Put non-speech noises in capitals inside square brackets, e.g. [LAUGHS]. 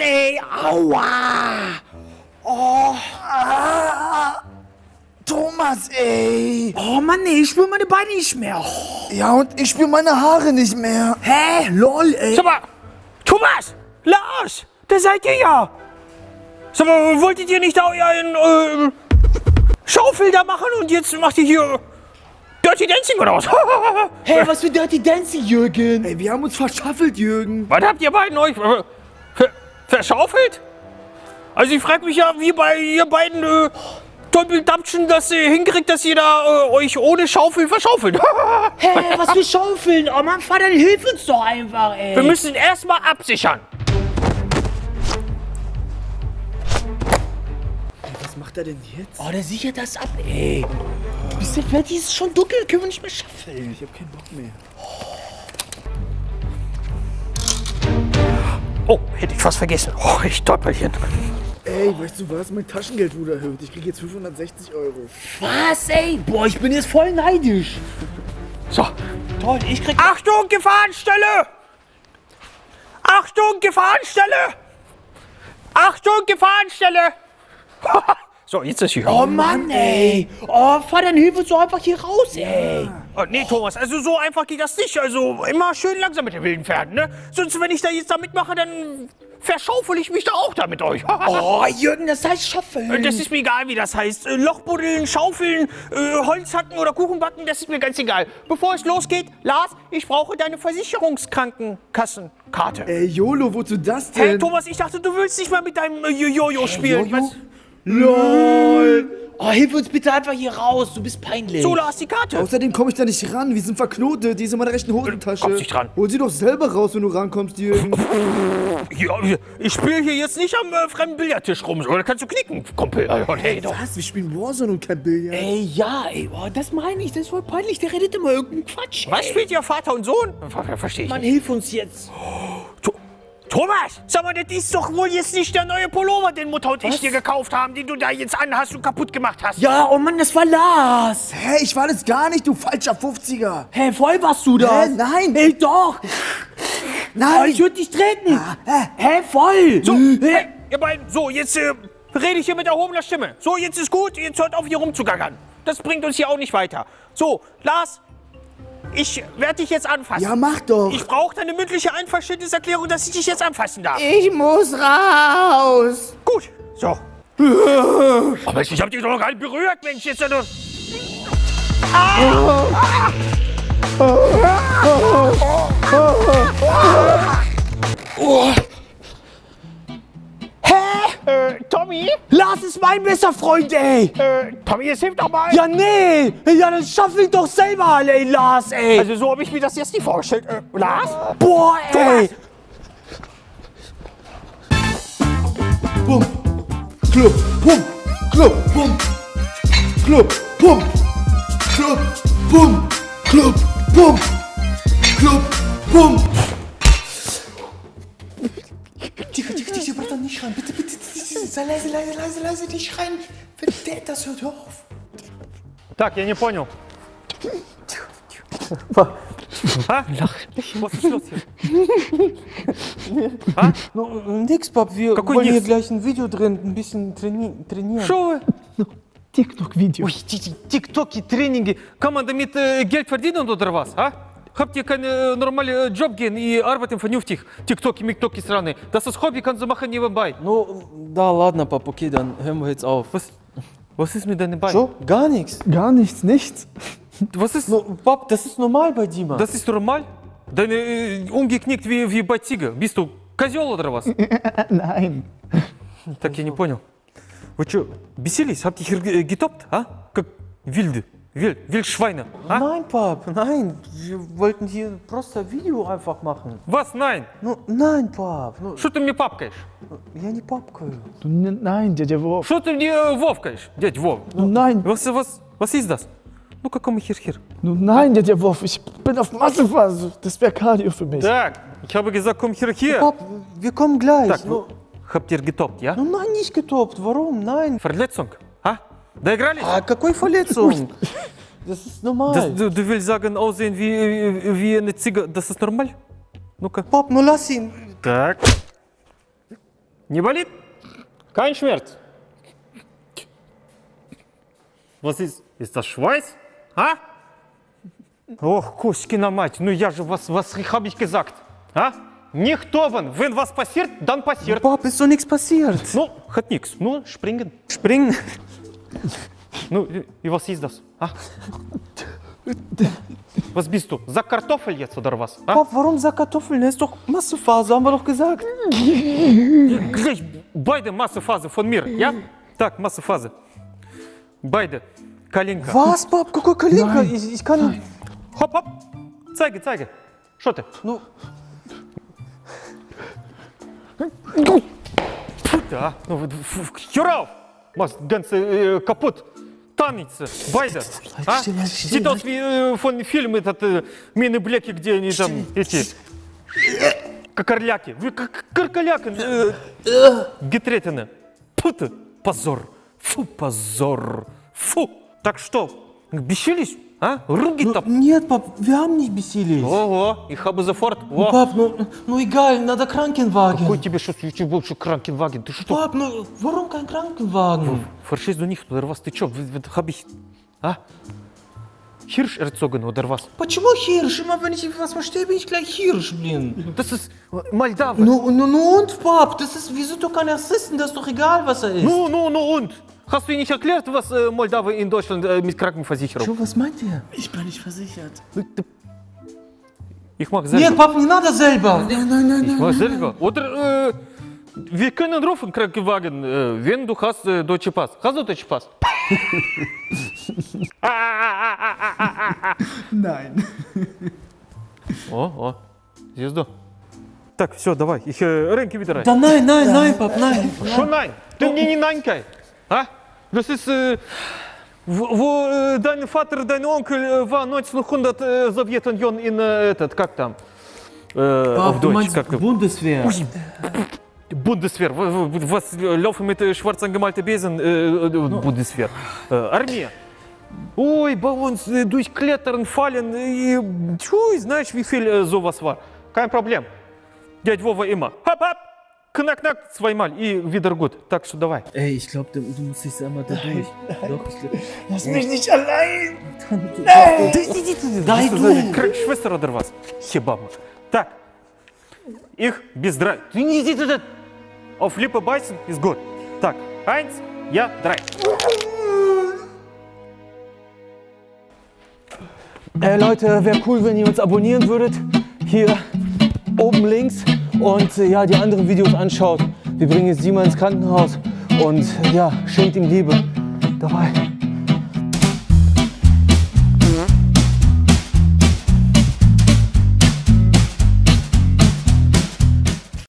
Ey. Aua. Oh. Thomas, ey. Oh Mann, ey, ich spür meine Beine nicht mehr. Oh. Ja, und ich spüre meine Haare nicht mehr. Hä? Lol, ey. Sag mal, Thomas, Lars, da seid ihr ja. Sag mal, wolltet ihr nicht da euren äh, Schaufel da machen und jetzt macht ihr hier Dirty Dancing oder was? [LAUGHS] Hey, was für Dirty Dancing, Jürgen? Ey, wir haben uns verschaffelt, Jürgen. was habt ihr beiden euch äh, verschaufelt? Also ich frag mich ja, wie bei ihr beiden äh, Teufeldampschen das äh, hinkriegt, dass ihr da äh, euch ohne Schaufel verschaufelt. [LAUGHS] Hä, was für Schaufeln? Oh Mann, Vater, hilf uns doch einfach, ey. Wir müssen erstmal absichern. Was macht er denn jetzt? Oh, der sichert das ab, ey. Bist du fertig? Es ist schon dunkel, können wir nicht mehr schaffen. Ich hab keinen Bock mehr. Oh, hätte ich fast vergessen. Oh, ich Teufelschen. Ey, weißt du was? Mein Taschengeld wurde erhöht. Ich krieg jetzt 560 Euro. Was, ey? Boah, ich bin jetzt voll neidisch. So, Toll, ich krieg... Achtung, Gefahrenstelle! Achtung, Gefahrenstelle! Achtung, Gefahrenstelle! [LAUGHS] so, jetzt ist sie. Oh Mann, ey. Oh, Vater, dann hilf uns doch einfach hier raus, ey. Oh, nee, Thomas, also so einfach geht das nicht. Also immer schön langsam mit den wilden Pferden, ne? Sonst, wenn ich da jetzt da mitmache, dann verschaufel ich mich da auch da mit euch. [LAUGHS] Oh, Jürgen, das heißt Schaffeln. Das ist mir egal, wie das heißt. Äh, Lochbuddeln, Schaufeln, äh, Holzhacken oder Kuchenbacken, das ist mir ganz egal. Bevor es losgeht, Lars, ich brauche deine Versicherungskrankenkassenkarte. Ey, YOLO, wozu das denn? Hey, Thomas, ich dachte, du willst nicht mal mit deinem äh, Jojo spielen. Jojo? Was? LOL. Oh, hilf uns bitte einfach hier raus. Du bist peinlich. So, Lars, die Karte. Außerdem komme ich da nicht ran. Wir sind verknotet. Die ist in meiner rechten Hosentasche. Kommst nicht dran. Hol sie doch selber raus, wenn du rankommst, Jürgen. [LAUGHS] Ja, ich spiele hier jetzt nicht am äh, fremden Billardtisch rum. Oder kannst du knicken, Kumpel? Also, hey, doch. Was? Wir spielen Warzone und kein Billard. Ey, ja, ey. Oh, das meine ich. Das ist voll peinlich. Der redet immer irgendeinen Quatsch. Was ey. spielt ihr Vater und Sohn? Ver Verstehe ich Mann, hilf uns jetzt. Tho- Thomas, sag mal, das ist doch wohl jetzt nicht der neue Pullover, den Mutter und ich Was? dir gekauft haben, den du da jetzt anhast und kaputt gemacht hast. Ja, oh Mann, das war Lars. Hä, ich war das gar nicht, du falscher 50er. Hä, voll warst du das? Hä, nein. Ey, doch. Nein. Oh, ich würde dich treten. hä? Hä, voll. So, Hä? hey, ihr beiden, so, jetzt äh, rede ich hier mit erhobener Stimme. So, jetzt ist gut, jetzt hört auf, hier rumzugackern. Das bringt uns hier auch nicht weiter. So, Lars, ich werde dich jetzt anfassen. Ja, mach doch. Ich brauche deine mündliche Einverständniserklärung, dass ich dich jetzt anfassen darf. Ich muss raus. Gut, so. Aber ich hab dich doch noch gar nicht berührt, Mensch. Jetzt ja nur. Hä? Mein bester Freund, ey. Äh, Tommy, jetzt hilf doch mal. Ja, nee. Ja, dann schaff ich doch selber, ey, Lars, ey. Also so habe ich mir das jetzt nicht vorgestellt. Äh, Lars? Boah, ey. Bum. Club. Bum. Club. Bum. Club. Bum. Club. Bum. Club. Bum. Club. Bum. Tiko, Tiko, Tiko, Bratan, nicht schreien. Bitte, bitte, leise, leise, leise, leise, nicht schreien. Wenn der das hört, hör auf. Так, я не понял. А? Los hier? Ну, nix, Pap, wir Какой wollen hier nix? gleich ein Video drehen, ein bisschen traini trainieren. Что вы? TikTok-Video. Ой, эти тиктоки, тренинги. Команда äh, Geld verdienen oder was? А? Habt ihr keinen äh, normalen Job gehen? Ihr arbeitet vernünftig. TikToki, Miktoki страны. Ist Hobby, kannst du machen nebenbei. Ну, да, ладно, Pap, okay, dann hören wir jetzt auf. Was, was ist mit deinem Bein? So? Gar nichts. Gar nichts, nichts. Was ist? No, Pap, das ist normal bei Dima. Das ist normal? Deine äh, umgeknickt wie, wie bei Tiger. Bist du козел oder was? Nein. Так я не понял. Вы что, бесились? Habt ihr getoppt? А? Как wilde, wild, Wildschweine. А? Nein, Pap, nein. Wir wollten hier просто Video einfach machen. Was? Nein. Ну, nein, Pap. Ну, Что ты мне папкаешь? я не папкаю. Du, n- nein, Dядя Вов. Что ты мне э, вовкаешь, дядь Вов? Ну, nein. Was, was, was ist das? Ну, какому хер-хер? Ну, nein, Dядя Вов. Ich bin auf Massephase. Das wäre Cardio für mich. Так, ich habe gesagt, komm hierher. Pap, wir kommen gleich. Так, Ну, habt ihr getoppt, ja? ну, nein, nicht getoppt. Warum? Nein. Verletzung? А? Доигрались? Ah, какой Verletzung? Das ist normal. Das, du, du willst sagen, aussehen wie, wie eine Ziege, das ist normal? Ну-ка. Pap, ну lass ihn. Так. Не болит? Kein Schmerz. Was ist? Ist das Schweiß? А? Ох, Кузькина мать, ну я же вас, was habe ich gesagt? А? Никто вон, wenn was passiert, dann passiert. Pap, ist doch nichts passiert. Ну, hat nix, nur springen. Springen. Ну, и, и was ist das? А? Was bist du? Sag Kartoffel jetzt oder was? А? Pap, warum sag Kartoffeln? Das ist doch Massephase, haben wir doch gesagt. Gleich beide Massephase von mir, ja? Так, Massephase. Beide. Коленка. Was, Pap? Guck mal, Kalinka, ich, ich kann... Hopp, hopp. Zeige, zeige. Что ты? Ну, Да, ну, auf! Machst ganz äh, kaputt танется, Байда. А? Где тот э, фон фильм этот э, Мины Блеки, где они там эти кокорляки. Вы кокорляки. Э, Гетретина. Пут. Позор. Фу, позор. Фу. Так что, бесились? А? Руки ну, топ. Нет, пап, вям не бесились. Ого, и Хабазефорд. Ну, пап, ну, ну и Галь, надо Кранкенваген. Какой тебе сейчас YouTube вообще Кранкенваген? Ты что? Пап, ну вором Кранкенваген. Фаршиз до ну, них ударвас. Ты что, хабих? А? Хирш Эрцоген ударвас. Почему Хирш? Ну, Мы поняли, вас можете бить кля Хирш, блин. Das с Moldawien. Ну, ну, ну он, пап, das с визу только не ассистент, das ist doch egal, was er ist. Ну, ну, ну он. Hast du nicht erklärt, was äh, Moldawe in Deutschland äh, mit Krankenversicherung? Joe, was meint ihr? Ich bin nicht versichert. Ich mach selber. Нет, пап, не надо selber. Nein, nein, nein, Ich mach selber. Oder äh, wir können rufen Krankenwagen, äh, wenn du hast äh, deutsche Pass. Hast du deutsche Pass? nein. О, о, du. Так, все, давай, ich äh, Ренки wieder rein. Да nein, nein, nein, Pap, nein. Schon nein. Du nie, nie nein, Kai. А? Das ist, äh, wo, äh, dein Vater, dein Onkel äh, war 1900 äh, Sowjetunion in, äh, этот, как там? Äh, auf Pap, du Deutsch, meinst как, Bundeswehr. Bundeswehr, wa- wa- was äh, laufen mit äh, schwarz angemalten Besen, äh, äh, Bundeswehr, äh, Armee. Ой, bei uns äh, durchklettern, fallen, äh, tschui, знаешь, wie viel äh, sowas war. Kein Problem. Дядь Вова immer. Hopp, hopp, knack, knack, zweimal, и wieder gut. Так что давай. Ey, ich glaube, du musst dich einmal da durch. Doch, ich glaube. Lass mich nicht allein. Дай du. Как Schwester oder was? Хебаба. Так, их без драй. Ты не иди туда. Auf Lippe beißen ist gut. Так, eins, ja, drei. Ey Leute, wäre cool, wenn ihr uns abonnieren würdet. Hier oben links. Und äh, ja, die anderen Videos anschaut. Wir bringen jetzt Simon ins Krankenhaus. Und ja, schenkt ihm Liebe. Dabei.